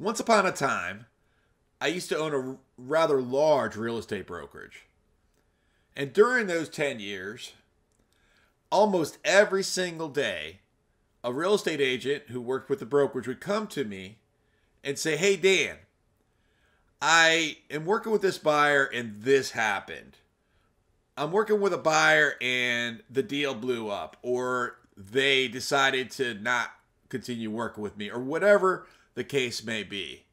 Once upon a time, I used to own a rather large real estate brokerage. And during those 10 years, almost every single day, a real estate agent who worked with the brokerage would come to me and say, Hey, Dan, I am working with this buyer and this happened. I'm working with a buyer and the deal blew up, or they decided to not continue working with me, or whatever the case may be.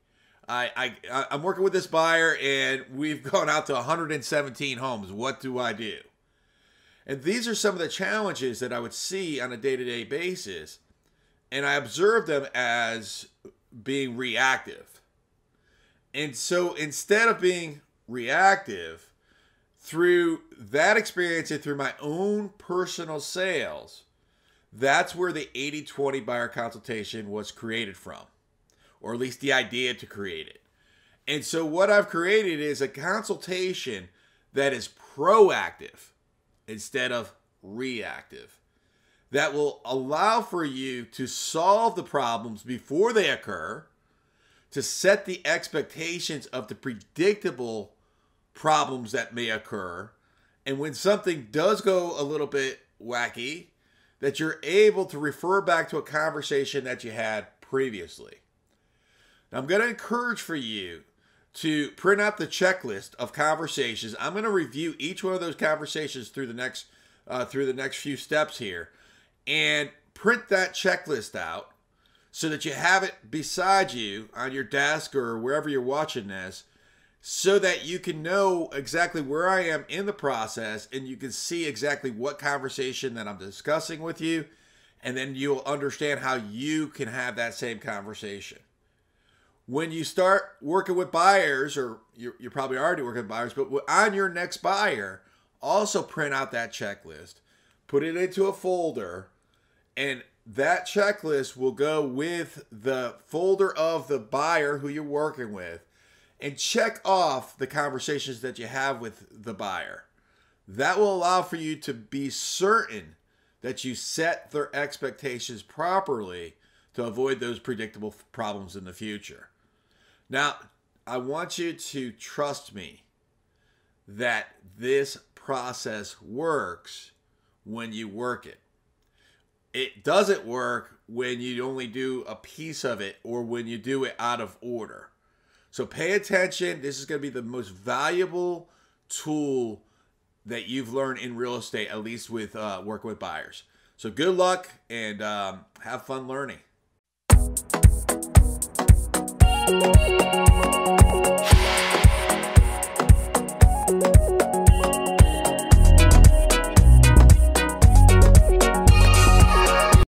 I, I I'm working with this buyer and we've gone out to 117 homes. What do I do? And these are some of the challenges that I would see on a day-to-day basis, and I observe them as being reactive. And so instead of being reactive, through that experience and through my own personal sales, that's where the 80 20 buyer consultation was created from, or at least the idea to create it. And so, what I've created is a consultation that is proactive instead of reactive, that will allow for you to solve the problems before they occur, to set the expectations of the predictable problems that may occur. And when something does go a little bit wacky, that you're able to refer back to a conversation that you had previously. Now, I'm going to encourage for you to print out the checklist of conversations. I'm going to review each one of those conversations through the next uh, through the next few steps here, and print that checklist out so that you have it beside you on your desk or wherever you're watching this so that you can know exactly where I am in the process and you can see exactly what conversation that I'm discussing with you. And then you'll understand how you can have that same conversation. When you start working with buyers, or you're, you're probably already working with buyers, but on your next buyer, also print out that checklist, put it into a folder, and that checklist will go with the folder of the buyer who you're working with and check off the conversations that you have with the buyer. That will allow for you to be certain that you set their expectations properly to avoid those predictable problems in the future. Now, I want you to trust me that this process works when you work it. It doesn't work when you only do a piece of it or when you do it out of order. So pay attention. This is going to be the most valuable tool that you've learned in real estate, at least with uh, working with buyers. So good luck and um, have fun learning.